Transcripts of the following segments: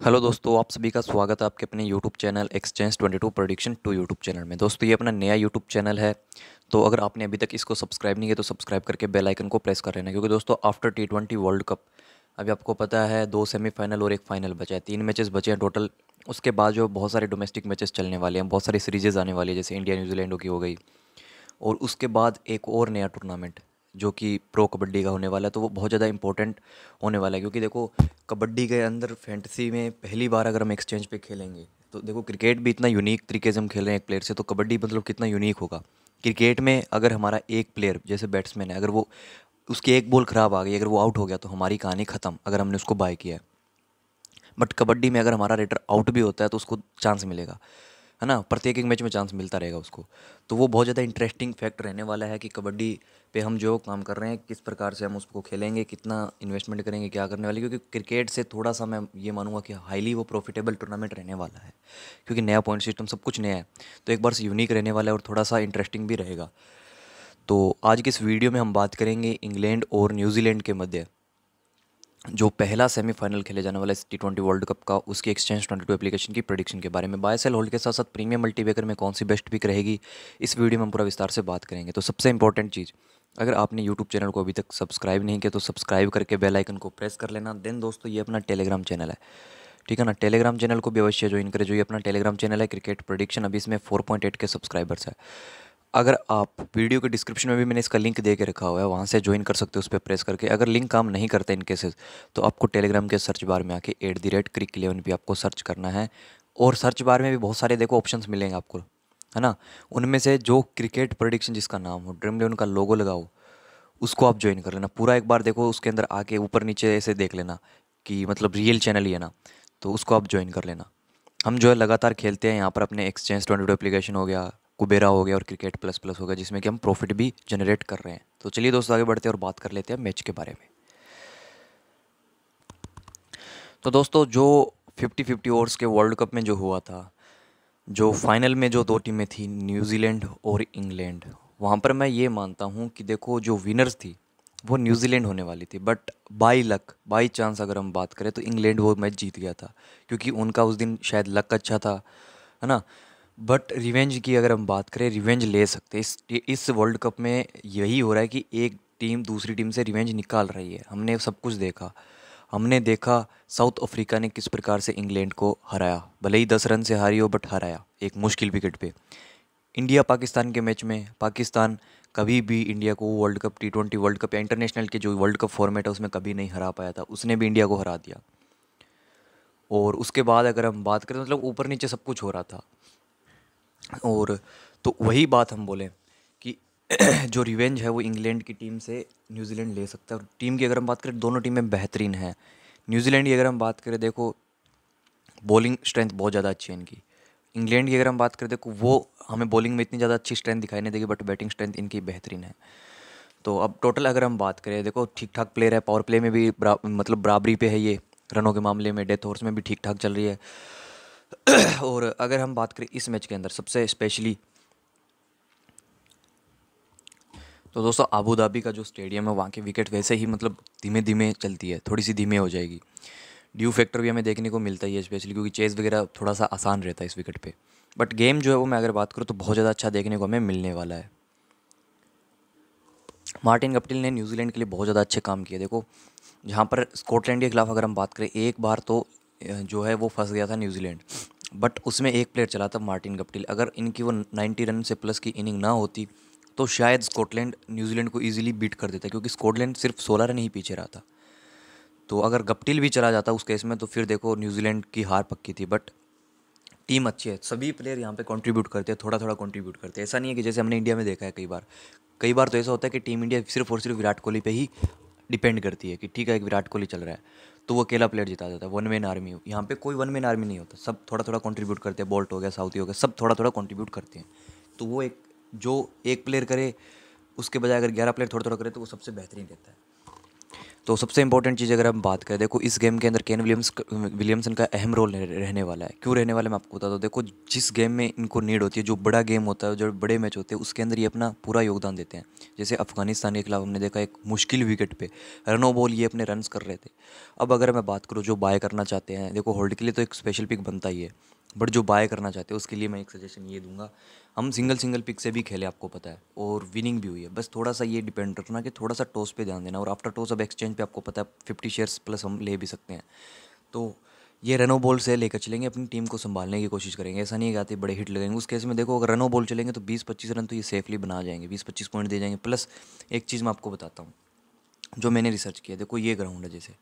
Hello दोस्तों, आप सभी का स्वागत है आपके अपने YouTube channel exchange twenty two prediction to YouTube channel में। दोस्तों, ये अपना नया यूट्यूब चैनल है तो अगर आपने अभी तक इसको सब्सक्राइब नहीं किया तो सब्सक्राइब करके बेल आइकन को प्रेस कर लेना, क्योंकि दोस्तों after T twenty world cup अभी आपको पता है दो सेमीफाइनल और एक फाइनल बचा है। तीन मैचेस बचे हैं टोटल उसके बाद जो बहुत सारे डोमेस्टिक मैचेस चलने वाले हैं, बहुत सारी सीरीजेज आने वाली है, जैसे इंडिया न्यूजीलैंड की हो गई, और उसके बाद एक और नया टूर्नामेंट जो कि प्रो कबड्डी का होने वाला है तो वो बहुत ज़्यादा इंपॉर्टेंट होने वाला है। क्योंकि देखो, कबड्डी के अंदर फैंटसी में पहली बार अगर हम एक्सचेंज पे खेलेंगे तो देखो क्रिकेट भी इतना यूनिक तरीके से हम खेल रहे हैं एक प्लेयर से तो कबड्डी मतलब कितना यूनिक होगा। क्रिकेट में अगर हमारा एक प्लेयर जैसे बैट्समैन है, अगर वो, उसकी एक बॉल ख़राब आ गई, अगर वो आउट हो गया तो हमारी कहानी ख़त्म, अगर हमने उसको बाय किया है। बट कबड्डी में अगर हमारा रेटर आउट भी होता है तो उसको चांस मिलेगा। है ना, प्रत्येक एक मैच में चांस मिलता रहेगा उसको। तो वो बहुत ज़्यादा इंटरेस्टिंग फैक्ट रहने वाला है कि कबड्डी पे हम जो काम कर रहे हैं, किस प्रकार से हम उसको खेलेंगे, कितना इन्वेस्टमेंट करेंगे, क्या करने वाले क्योंकि क्रिकेट से थोड़ा सा मैं ये मानूँगा कि हाईली वो प्रॉफिटेबल टूर्नामेंट रहने वाला है। क्योंकि नया पॉइंट सिस्टम सब कुछ नया है तो एक बार से यूनिक रहने वाला है और थोड़ा सा इंटरेस्टिंग भी रहेगा। तो आज की इस वीडियो में हम बात करेंगे इंग्लैंड और न्यूजीलैंड के मध्य। जो पहला सेमीफाइनल खेले जाने वाला है टी ट्वेंटी वर्ल्ड कप का, उसकी एक्सचेंज ट्वेंटी टू एप्लीकेशन की प्रोडिक्शन के बारे में। बाय सेल होल्ड के साथ साथ प्रीमियम मल्टीवेकर में कौन सी बेस्ट पिक रहेगी, इस वीडियो में हम पूरा विस्तार से बात करेंगे। तो सबसे इंपॉर्टेंट चीज़, अगर आपने यूट्यूब चैनल को अभी तक सब्सक्राइब नहीं किया तो सब्सक्राइब करके बेल आइकन को प्रेस कर लेना। देन दोस्तों, ये अपना टेलीग्राम चैनल है। ठीक है ना? टेलीग्राम चैनल को भी अवश्य ज्वाइन करें। जो ये अपना टेलीग्राम चैनल है क्रिकेट प्रोडिक्शन अभी इसमें four point eight K subscribers है। अगर आप वीडियो के डिस्क्रिप्शन में भी मैंने इसका लिंक दे के रखा हुआ है, वहाँ से ज्वाइन कर सकते हो उस पर प्रेस करके। अगर लिंक काम नहीं करता इन केसेस तो आपको टेलीग्राम के सर्च बार में आके at the rate crick eleven भी आपको सर्च करना है। और सर्च बार में भी बहुत सारे देखो ऑप्शंस मिलेंगे आपको, है ना? उनमें से जो क्रिकेट प्रोडिक्शन जिसका नाम हो ड्रीम इलेवन का लोगो लगाओ, उसको आप ज्वाइन कर लेना। पूरा एक बार देखो, उसके अंदर आके ऊपर नीचे ऐसे देख लेना कि मतलब रियल चैनल ही है ना तो उसको आप ज्वाइन कर लेना। हम जो है लगातार खेलते हैं, यहाँ पर अपने एक्सचेंज ट्वेंटी टू एप्लीकेशन हो गया कुबेरा हो गया और क्रिकेट प्लस प्लस हो गया, जिसमें कि हम प्रॉफिट भी जनरेट कर रहे हैं। तो चलिए दोस्तों, आगे बढ़ते हैं और बात कर लेते हैं मैच के बारे में। तो दोस्तों, जो फिफ्टी फिफ्टी ओवर्स के वर्ल्ड कप में जो हुआ था, जो फाइनल में जो दो टीमें थी न्यूजीलैंड और इंग्लैंड वहाँ पर मैं ये मानता हूँ कि देखो, जो विनर्स थी, वो न्यूजीलैंड होने वाली थी। But by luck by chance अगर हम बात करें तो इंग्लैंड वो मैच जीत गया था, क्योंकि उनका उस दिन शायद लक अच्छा था, है ना? बट रिवेंज की अगर हम बात करें रिवेंज ले सकते इस इस वर्ल्ड कप में यही हो रहा है कि एक टीम दूसरी टीम से रिवेंज निकाल रही है। हमने सब कुछ देखा। हमने देखा साउथ अफ्रीका ने किस प्रकार से इंग्लैंड को हराया। भले ही दस रन से हारी हो बट हराया एक मुश्किल विकेट पे। इंडिया पाकिस्तान के मैच में, पाकिस्तान कभी भी इंडिया को world cup T twenty world cup या इंटरनेशनल के जो वर्ल्ड कप फॉर्मेट है, उसमें कभी नहीं हरा पाया था। उसने भी इंडिया को हरा दिया। और उसके बाद अगर हम बात करें मतलब ऊपर नीचे सब कुछ हो रहा था। और तो वही बात हम बोलें कि जो रिवेंज है वो इंग्लैंड की टीम से न्यूजीलैंड ले सकता है। और टीम की अगर हम बात करें, दोनों टीमें बेहतरीन हैं। न्यूजीलैंड की अगर हम बात करें, देखो, बॉलिंग स्ट्रेंथ बहुत ज़्यादा अच्छी है इनकी। इंग्लैंड की अगर हम बात करें, देखो, वो हमें बॉलिंग में इतनी ज़्यादा अच्छी स्ट्रेंथ दिखाई नहीं देगी, बट बैटिंग स्ट्रेंथ इनकी बेहतरीन है। तो अब टोटल अगर हम बात करें, देखो ठीक ठाक प्लेयर है, पावर प्ले में भी मतलब बराबरी पे है ये, रनों के मामले में, डेथ ओवर्स में भी ठीक ठाक चल रही है। और अगर हम बात करें इस मैच के अंदर सबसे स्पेशली तो दोस्तों आबू धाबी का जो स्टेडियम है, वहाँ की विकेट वैसे ही मतलब धीमे धीमे चलती है थोड़ी सी धीमे हो जाएगी। ड्यू फैक्टर भी हमें देखने को मिलता ही है स्पेशली क्योंकि चेस वगैरह थोड़ा सा आसान रहता है इस विकेट पे। बट गेम जो है वो मैं अगर बात करूँ तो बहुत ज़्यादा अच्छा देखने को हमें मिलने वाला है। मार्टिन कप्टिल ने न्यूजीलैंड के लिए बहुत ज़्यादा अच्छे काम किए। देखो, जहाँ पर स्कॉटलैंड के खिलाफ अगर हम बात करें एक बार तो जो है वो फंस गया था न्यूजीलैंड। बट उसमें एक प्लेयर चला था मार्टिन गप्टिल। अगर इनकी वो 90 रन से प्लस की इनिंग ना होती तो शायद स्कॉटलैंड न्यूजीलैंड को इजीली बीट कर देता, क्योंकि स्कॉटलैंड सिर्फ़ 16 रन ही पीछे रहा था। तो अगर गप्टिल भी चला जाता उस केस में तो फिर देखो न्यूजीलैंड की हार पक्की थी। बट टीम अच्छी है, सभी प्लेयर यहाँ पे कंट्रीब्यूट करते हैं थोड़ा थोड़ा कंट्रीब्यूट करते हैं। ऐसा नहीं है कि जैसे हमने इंडिया में देखा है कई बार। कई बार तो ऐसा होता है कि टीम इंडिया सिर्फ़ और सिर्फ़ विराट कोहली पे ही डिपेंड करती है कि ठीक है विराट कोहली चल रहा है। तो वो अकेला प्लेयर जिता जाता है वन मैन आर्मी यहाँ पे कोई वन मैन आर्मी नहीं होता। सब थोड़ा थोड़ा कंट्रीब्यूट करते हैं बोल्ट हो गया साउथी हो गया, सब थोड़ा थोड़ा कंट्रीब्यूट करते हैं। तो वो एक, जो एक प्लेयर करे, उसके बजाय अगर ग्यारह प्लेयर थोड़ा थोड़ा करे तो वो सबसे बेहतरीन रहता है। तो सबसे इंपॉर्टेंट चीज़ अगर हम बात करें, देखो, इस गेम के अंदर केन विलियम्स विलियमसन का अहम रोल रहने वाला है। क्यों रहने वाला मैं आपको बता दूँ। देखो, जिस गेम में इनको नीड होती है, जो बड़ा गेम होता है, जो बड़े मैच होते हैं, उसके अंदर ये अपना पूरा योगदान देते हैं। जैसे अफ़गानिस्तान के खिलाफ हमने देखा एक मुश्किल विकेट पे रनो बॉल ये अपने रन्स कर रहे थे। अब अगर मैं बात करूँ, जो बाय करना चाहते हैं, देखो होल्ड के लिए तो एक स्पेशल पिक बनता ही है। बट जो बाय करना चाहते हैं, उसके लिए मैं एक सजेशन ये दूँगा। हम सिंगल सिंगल पिक से भी खेले, आपको पता है, और विनिंग भी हुई है। बस थोड़ा सा ये डिपेंड रखना कि थोड़ा सा टॉस पे ध्यान देना, और आफ्टर टॉस अब एक्सचेंज पे आपको पता है फिफ्टी शेयर्स प्लस हम ले भी सकते हैं। तो ये रनो बॉल से लेकर चलेंगे, अपनी टीम को संभालने की कोशिश करेंगे। ऐसा नहीं है आते बड़े हिट लगेंगे। उस केस में देखो, अगर रनो बॉल चलेंगे तो बीस पच्चीस रन तो ये सेफली बना जाएँगे बीस पच्चीस पॉइंट दे जाएँगे। प्लस एक चीज़ मैं आपको बताता हूँ, जो मैंने रिसर्च किया, देखो ये ग्राउंड है जैसे।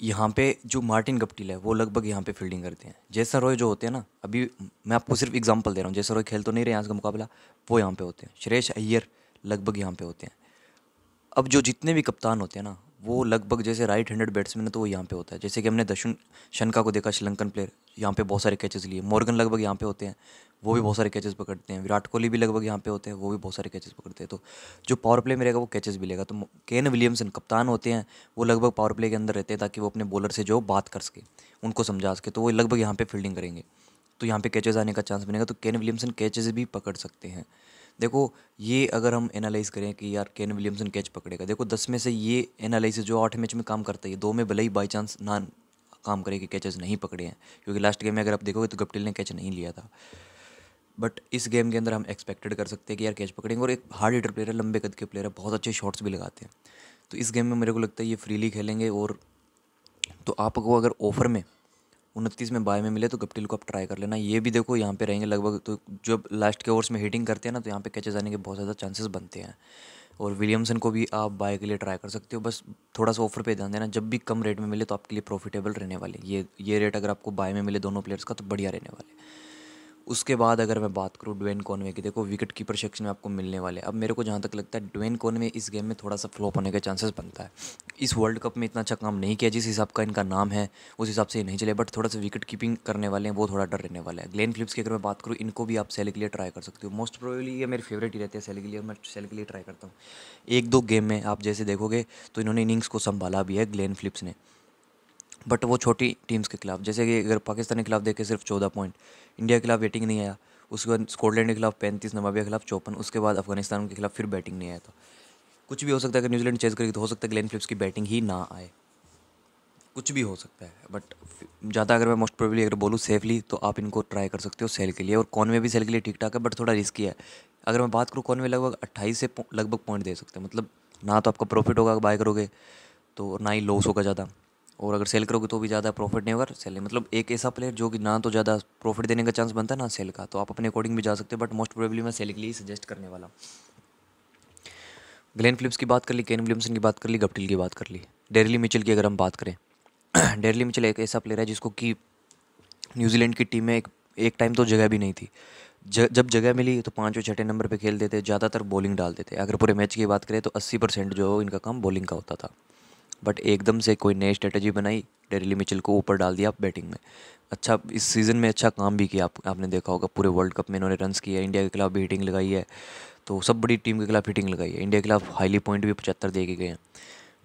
यहाँ पे जो मार्टिन गप्टिल है, वो लगभग यहाँ पे फील्डिंग करते हैं। जैसा रॉय जो होते हैं ना, अभी मैं आपको सिर्फ़ एग्जांपल दे रहा हूँ जैसा रॉय खेल तो नहीं रहे यहाँ का मुकाबला, वो यहाँ पे होते हैं। श्रेष अय्यर लगभग यहाँ पे होते हैं। अब जो जितने भी कप्तान होते हैं ना वो लगभग जैसे राइट हैंडेड बैट्समैन है तो वो यहाँ पे होता है। जैसे कि हमने दशुन शनका को देखा, श्रीलंकन प्लेयर यहाँ पे बहुत सारे कैचेस लिए। मॉर्गन लगभग यहाँ पे होते हैं, वो भी बहुत सारे कैचेस पकड़ते हैं। विराट कोहली भी लगभग यहाँ पे होते हैं, वो भी बहुत सारे कैचेस पकड़ते हैं। तो जो पावर प्ले में रहेगा वो कैचेस भी लेगा। तो केन विलियमसन कप्तान होते हैं, वो लगभग पावर प्ले के अंदर रहते हैं ताकि वो अपने बॉलर से जो बात कर सके, उनको समझा सके। तो वो लगभग यहाँ पे फील्डिंग करेंगे। तो यहाँ पे कैचेस आने का चांस बनेगा। तो केन विलियमसन कैचेस भी पकड़ सकते हैं। देखो, ये अगर हम एनालाइज करें कि यार केन विलियमसन कैच पकड़ेगा, देखो, दस में से ये एनालिसिस जो आठ मैच में काम करता है दो में भले ही बाई चांस ना काम करे कि कैचेस नहीं पकड़े हैं, क्योंकि लास्ट गेम में अगर आप देखोगे तो गप्टिल ने कैच नहीं लिया था। बट इस गेम के अंदर हम एक्सपेक्टेड कर सकते हैं कि यार कैच पकड़ेंगे और एक हार्ड हिटर प्लेयर है, लंबे कद के प्लेयर है, बहुत अच्छे शॉट्स भी लगाते हैं। तो इस गेम में मेरे को लगता है ये फ्रीली खेलेंगे और तो आपको अगर ऑफ़र में उनतीस में बाय में मिले तो गप्टिल को आप ट्राई कर लेना। ये भी देखो, यहाँ पे रहेंगे लगभग तो जब लास्ट के ओवर्स में हिटिंग करते हैं ना तो यहाँ पे कैचेज आने के बहुत ज़्यादा चांसेस बनते हैं। और विलियमसन को भी आप बाय के लिए ट्राई कर सकते हो। बस थोड़ा सा ऑफ़र पे ध्यान देना। जब भी कम रेट में मिले तो आपके लिए प्रॉफिटेबल रहने वाले। ये ये रेट अगर आपको बाय में मिले दोनों प्लेयर्स का तो बढ़िया रहने वाले। उसके बाद अगर मैं बात करूँ ड्वेन कॉनवे की, देखो विकेट कीपर सेक्शन में आपको मिलने वाले अब मेरे को जहाँ तक लगता है ड्वेन कॉनवे इस गेम में थोड़ा सा फ्लॉप होने का चांसेस बनता है। इस वर्ल्ड कप में इतना अच्छा काम नहीं किया जिस हिसाब का इनका नाम है, उस हिसाब से नहीं चले बट थोड़ा सा विकेट कीपिंग करने वाले हैं, वो थोड़ा डर रहने वाला है। ग्लेन फिलिप्स की अगर मैं बात करूँ, इनको भी आप सेल के लिए ट्राई कर सकते हो। मोस्ट प्रोबेबली ये मेरे फेवरेट ही रहते हैं सेल के लिए मैं सेल के लिए ट्राई करता हूँ। एक दो गेम में आप जैसे देखोगे तो इन्होंने इनिंग्स को संभाला भी है ग्लेन फिलिप्स ने। बट वो छोटी टीम्स के खिलाफ, जैसे कि अगर पाकिस्तान के खिलाफ देखें, सिर्फ़ चौदह पॉइंट इंडिया के खिलाफ बैटिंग नहीं आया, उसके बाद स्कॉटलैंड के खिलाफ पैंतीस नवाबिया के खिलाफ चौपन उसके बाद अफ़गानिस्तान के खिलाफ फिर बैटिंग नहीं आया था। कुछ भी हो सकता है, अगर न्यूजीलैंड चेज करेगी तो हो सकता है ग्लैन फिलिप्स की बैटिंग ही ना आए। कुछ भी हो सकता है बट ज़्यादा अगर मैं मोस्ट प्रोबेबली अगर बोलूँ सेफली तो आप इनको ट्राई कर सकते हो सेल के लिए, और कौन में भी सेल के लिए ठीक ठाक है बट थोड़ा रिस्की है। अगर मैं बात करूँ कौन में लगभग अट्ठाईस से लगभग पॉइंट दे सकते हैं मतलब ना तो आपका प्रॉफिट होगा बाय करोगे तो ना ही लॉस होगा ज़्यादा। और अगर सेल करोगे तो भी ज़्यादा प्रॉफिट नहीं होगा सेल मतलब एक ऐसा प्लेयर जो कि ना तो ज़्यादा प्रॉफिट देने का चांस बनता है ना सेल का। तो आप अपने अकॉर्डिंग भी जा सकते हो बट मोस्ट प्रोबेबली मैं सेल के लिए सजेस्ट करने वाला ग्लेन फिलिप्स की बात कर ली केन विलियमसन की बात कर ली गप्टिल की बात कर ली। डेरली मिचल की अगर हम बात करें डेरली मिचल एक ऐसा प्लेयर है जिसको कि न्यूजीलैंड की टीम में एक एक टाइम तो जगह भी नहीं थी। ज, जब जगह मिली तो पाँचवें छठे नंबर पे खेलते थे ज़्यादातर बॉलिंग डालते थे। अगर पूरे मैच की बात करें तो अस्सी परसेंट जो इनका काम बॉलिंग का होता था। बट एकदम से कोई नई स्ट्रेटजी बनाई डेरली मिचल को ऊपर डाल दिया बैटिंग में। अच्छा इस सीज़न में अच्छा काम भी किया आप, आपने देखा होगा पूरे वर्ल्ड कप में इन्होंने रन्स किया इंडिया के खिलाफ भी हिटिंग लगाई है। तो सब बड़ी टीम के खिलाफ हिटिंग लगाई है। इंडिया के खिलाफ हाईली पॉइंट भी पचहत्तर दे के गए हैं।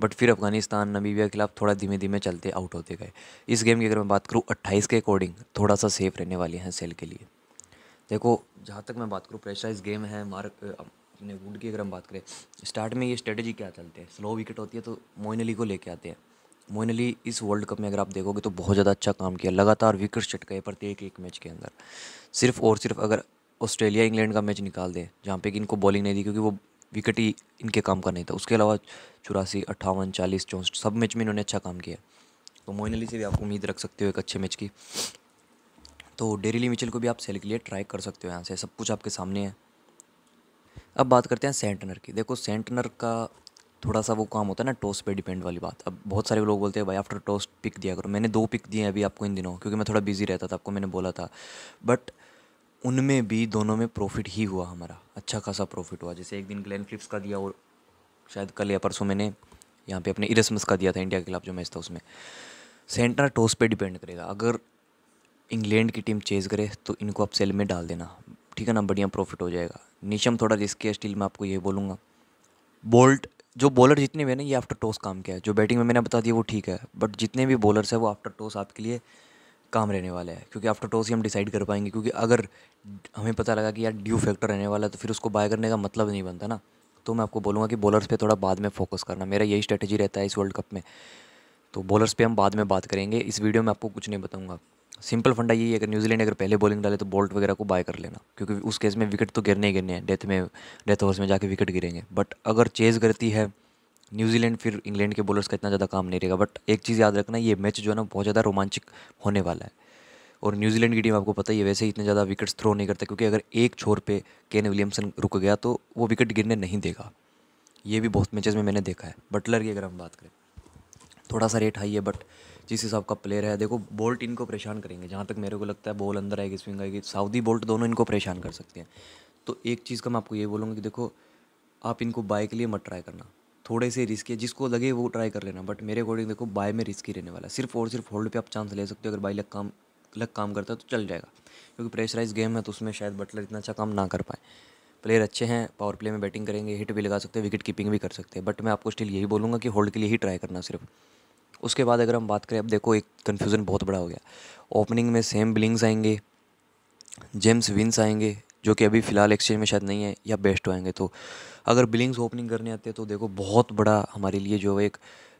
बट फिर अफ़गानिस्तान नबीबिया के खिलाफ थोड़ा धीमे धीमे चलते आउट होते गए। इस गेम की अगर मैं बात करूँ अट्ठाईस के अकॉर्डिंग थोड़ा सा सेफ़ रहने वाली हैं सेल के लिए। देखो जहाँ तक मैं बात करूँ प्रेशराइज गेम है मार्क अपने वुड की अगर हम बात करें स्टार्ट में ये स्ट्रेटजी क्या चलते हैं? स्लो विकेट होती है तो मोइन अली को लेके आते हैं। मोइन अली इस वर्ल्ड कप में अगर आप देखोगे तो बहुत ज़्यादा अच्छा काम किया, लगातार विकेट चट गए प्रत्येक एक मैच के अंदर। सिर्फ़ और सिर्फ़ अगर ऑस्ट्रेलिया इंग्लैंड का मैच निकाल दें, जहाँ पे कि इनको बॉलिंग नहीं दी क्योंकि वो विकेट ही इनके काम का नहीं था। उसके अलावा चौरासी, अट्ठावन, चालीस, चौंसठ, सब मैच में इन्होंने अच्छा काम किया। तो मोइन अली से भी आप उम्मीद रख सकते हो एक अच्छे मैच की। तो डेरीली मिचल को भी आप सेल के लिए ट्राई कर सकते हो यहाँ से, सब कुछ आपके सामने है। अब बात करते हैं सेंटनर की। देखो सेंटनर का थोड़ा सा वो काम होता है ना टॉस पे डिपेंड वाली बात। अब बहुत सारे लोग बोलते हैं, भाई आफ्टर टॉस पिक दिया करो। मैंने दो पिक दिए अभी आपको इन दिनों, क्योंकि मैं थोड़ा बिज़ी रहता था, आपको मैंने बोला था। बट उनमें भी, दोनों में प्रॉफिट ही हुआ हमारा। अच्छा खासा प्रॉफिट हुआ। जैसे एक दिन ग्लैन फ्लिप्स का दिया और शायद कल या परसों मैंने यहाँ पे अपने इरसमस का दिया था इंडिया के खिलाफ जो मैच था उसमें। सेंटर टॉस पे डिपेंड करेगा। अगर इंग्लैंड की टीम चेज़ करे तो इनको आप सेल में डाल देना। ठीक है ना? बढ़िया प्रॉफिट हो जाएगा। निशम थोड़ा रिस्की है स्टिल मैं आपको ये बोलूँगा। बोल्ट जो बॉलर जितने भी हैं ना, ये आफ्टर टॉस काम किया है। जो बैटिंग में मैंने बता दिया, वो ठीक है। बट जितने भी बॉलर्स हैं, वो आफ्टर टॉस आपके लिए काम रहने वाला है। क्योंकि आफ्टर टॉस ही हम डिसाइड कर पाएँगे। क्योंकि अगर हमें पता लगा कि यार ड्यू फैक्टर रहने वाला है तो फिर उसको बाय करने का मतलब नहीं बनता ना। तो मैं आपको बोलूँगा कि बॉलर्स पे थोड़ा बाद में फोकस करना। मेरा यही स्ट्रेटजी रहता है इस वर्ल्ड कप में। तो बॉलर्स पे हम बाद में बात करेंगे। इस वीडियो में आपको कुछ नहीं बताऊँगा। सिंपल फंडा यही है, अगर न्यूजीलैंड अगर पहले बॉलिंग डाले तो बोल्ट वगैरह को बाय कर लेना, क्योंकि उस केस में विकेट तो गिरने ही गिरने हैं डेथ में डेथ ओवर्स में जाके विकेट गिरेंगे। बट अगर चेज़ करती है, न्यूजीलैंड फिर इंग्लैंड के बॉलर्स का इतना ज़्यादा काम नहीं रहेगा। बट एक चीज़ याद रखना, ये मैच जो है ना, बहुत ज़्यादा रोमांचक होने वाला है। और न्यूजीलैंड की टीम आपको पता ही है, वैसे ही इतने ज़्यादा विकेट्स थ्रो नहीं करते, क्योंकि अगर एक छोर पे केन विलियमसन रुक गया तो वो विकेट गिरने नहीं देगा। ये भी बहुत मैचेस में मैंने देखा है। बटलर की अगर हम बात करें, थोड़ा सा रेट हाई है बट जिस हिसाब का प्लेयर है, देखो बोल्ट इनको परेशान करेंगे। जहाँ तक मेरे को लगता है बॉल अंदर आएगी स्विंग आएगी। साउदी बोल्ट दोनों इनको परेशान कर सकते हैं। तो एक चीज़ का मैं आपको ये बोलूँगा कि देखो, आप इनको बाय के लिए मत ट्राई करना। थोड़े से रिस्क है, जिसको लगे वो ट्राई कर लेना। बट मेरे अकॉर्डिंग देखो बाय में रिस्क रहने वाला है। सिर्फ़ और सिर्फ़ होल्ड पे आप चांस ले सकते हो। अगर बाई लग काम लग काम करता है तो चल जाएगा। क्योंकि प्रेशराइज गेम है तो उसमें शायद बटलर इतना अच्छा काम ना कर पाए। प्लेयर अच्छे हैं पावर प्ले में बैटिंग करेंगे हिट भी लगा सकते हैं विकेट कीपिंग भी कर सकते हैं। बट मैं आपको स्टिल यही बोलूँगा कि होल्ड के लिए ही ट्राई करना सिर्फ़। उसके बाद अगर हम बात करें, अब देखो एक कन्फ्यूज़न बहुत बड़ा हो गया। ओपनिंग में सेम बिलिंग्स आएँगे जेम्स विंस आएँगे, जो कि अभी फ़िलहाल एक्सचेंज में शायद नहीं है या बेस्ट आएँगे। तो अगर बिलिंग्स ओपनिंग करने आते हैं तो देखो बहुत बड़ा हमारे लिए जो एक,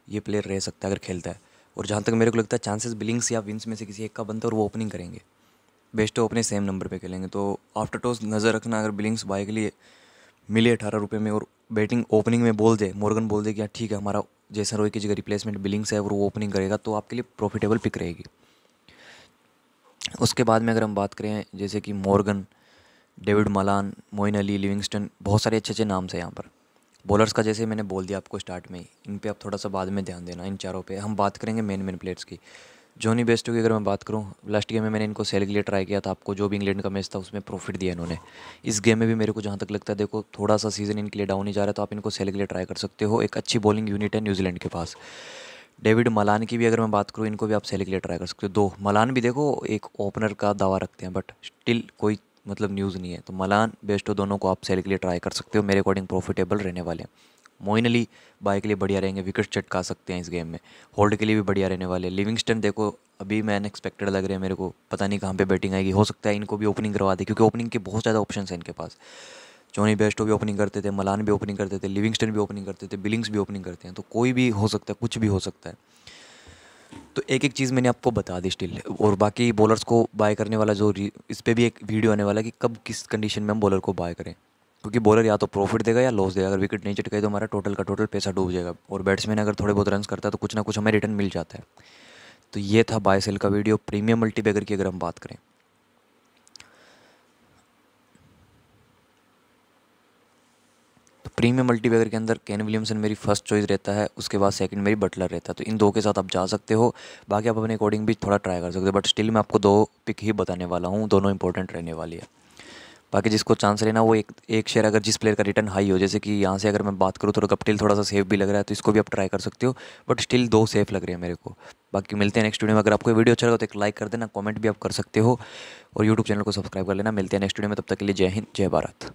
ये प्लेयर रह सकता है अगर खेलता है। और जहाँ तक मेरे को लगता है चांसेस बिलिंग्स या विंस में से किसी एक का बनता है और वो ओपनिंग करेंगे। बेस्ट तो अपने सेम नंबर पे खेलेंगे। तो आफ्टर टॉस नज़र रखना, अगर बिलिंग्स बाय के लिए मिले अठारह रुपये में और बैटिंग ओपनिंग में बोल दे मॉर्गन बोल दे कि हाँ, ठीक है हमारा जैसा रोई की जगह रिप्लेसमेंट बिलिंग्स है और वो ओपनिंग करेगा तो आपके लिए प्रॉफिटेबल पिक रहेगी। उसके बाद में अगर हम बात करें जैसे कि Morgan David Malan Moeen Ali Livingstone बहुत सारे अच्छे अच्छे नाम हैं यहाँ पर। बॉलर्स का जैसे मैंने बोल दिया आपको स्टार्ट में ही इन पे आप थोड़ा सा बाद में ध्यान देना इन चारों पे। हम बात करेंगे मेन मेन प्लेयर्स की। जॉनी बेस्टो की अगर मैं बात करूँ लास्ट गेम में मैंने इनको सेल के लिए ट्राई किया था। आपको जो भी इंग्लैंड का मैच था, उसमें प्रॉफिट दिया इन्होंने। इस गेम में भी मेरे को जहाँ तक लगता है, देखो थोड़ा सा सीज़न इनके लिए डाउन ही जा रहा है तो आप इनको सेल के लिए ट्राई कर सकते हो। एक अच्छी बॉलिंग यूनिट है न्यूजीलैंड के पास। डेविड मलान की भी अगर मैं बात करूँ, इनको भी आप सेल के लिए ट्राई कर सकते हो। दो मलान भी देखो, एक ओपनर का दावा रखते हैं बट स्टिल कोई मतलब न्यूज़ नहीं है। तो मलान बेस्टो दोनों को आप सेल के लिए ट्राई कर सकते हो। मेरे अकॉर्डिंग प्रॉफिटेबल रहने वाले हैं। मोइन अली बाय के लिए बढ़िया रहेंगे, विकेट चटका सकते हैं इस गेम में। होल्ड के लिए भी बढ़िया रहने वाले लिविंगस्टन देखो, अभी मैं अनएक्सपेक्टेड लग रहे हैं मेरे को। पता नहीं कहाँ पे बैटिंग आएगी। हो सकता है इनको भी ओपनिंग करवा दे, क्योंकि ओपनिंग के बहुत ज़्यादा ऑप्शन हैं इनके पास। जोनी बेस्टो भी ओपनिंग करते थे मलान भी ओपनिंग करते थे, लिविंगस्टन भी ओपनिंग करते थे बिलिंग्स भी ओपनिंग करते हैं। तो कोई भी हो सकता है, कुछ भी हो सकता है। तो एक एक चीज़ मैंने आपको बता दी स्टिल और बाकी बॉलर्स को बाय करने वाला जो इस पर भी एक वीडियो आने वाला है कि कब किस कंडीशन में हम बॉलर को बाय करें। क्योंकि बॉलर या तो प्रॉफिट देगा या लॉस देगा। अगर विकेट नहीं चटकाई तो हमारा टोटल का टोटल पैसा डूब जाएगा। और बैट्समैन अगर थोड़े बहुत रन करता है तो कुछ ना कुछ हमें रिटर्न मिल जाता है। तो ये था बाय सेल का वीडियो प्रीमियम मल्टीबैगर की अगर हम बात करें। तो प्रीमियम मल्टीबैगर के अंदर कैन विलियमसन मेरी फ़र्स्ट चॉइस रहता है। उसके बाद सेकंड मेरी बटलर रहता है। तो इन दो के साथ आप जा सकते हो। बाकी आप अपने अकॉर्डिंग भी थोड़ा ट्राई कर सकते हो। बट स्टिल मैं आपको दो पिक ही बताने वाला हूँ। दोनों इंपॉर्टेंट रहने वाली है। बाकी जिसको चांस लेना, वो एक एक शेयर अगर जिस प्लेयर का रिटर्न हाई हो, जैसे कि यहाँ से अगर मैं बात करूँ तो गप्टिल थोड़ा सा सेफ़ भी लग रहा है तो इसको भी आप ट्राई कर सकते हो बट स्टिल दो सेफ़ लग रहे हैं मेरे को। बाकी मिलते हैं नेक्स्ट वीडियो में। अगर आपको वीडियो अच्छा लगा तो एक लाइक कर देना कॉमेंट भी आप कर सकते हो, और यूट्यूब चैनल को सब्सक्राइब कर लेना। मिलते हैं नेक्स्ट वीडियो में, तब तक के लिए जय हिंद, जय भारत।